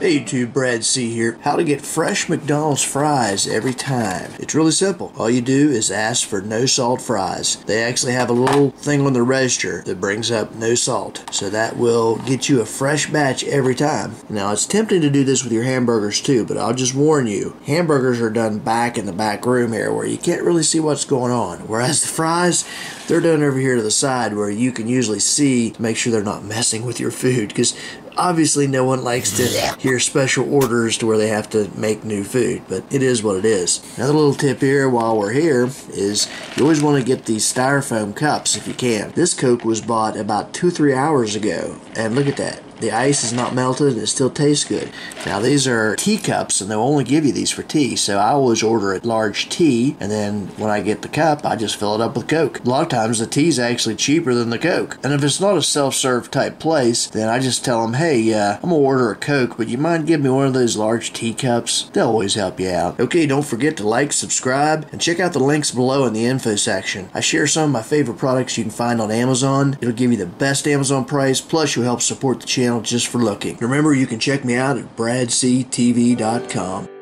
Hey YouTube, Brad C here. How to get fresh McDonald's fries every time. It's really simple. All you do is ask for no salt fries. They actually have a little thing on the register that brings up no salt. So that will get you a fresh batch every time. Now it's tempting to do this with your hamburgers too, but I'll just warn you, hamburgers are done back in the back room here where you can't really see what's going on. Whereas the fries, they're done over here to the side where you can usually see to make sure they're not messing with your food because obviously no one likes to hear special orders to where they have to make new food, but it is what it is. Another little tip here while we're here is you always want to get these styrofoam cups if you can. This Coke was bought about two, three hours ago, and look at that. The ice is not melted and it still tastes good. Now these are teacups and they'll only give you these for tea. So I always order a large tea and then when I get the cup I just fill it up with Coke. A lot of times the tea's actually cheaper than the Coke. And if it's not a self-serve type place then I just tell them hey uh, I'm gonna order a Coke but you mind give me one of those large teacups? They'll always help you out. Okay don't forget to like, subscribe, and check out the links below in the info section. I share some of my favorite products you can find on Amazon. It'll give you the best Amazon price plus you'll help support the channel channel just for looking. Remember, you can check me out at bradctv.com.